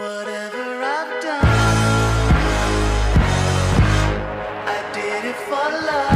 Whatever I've done, I did it for love.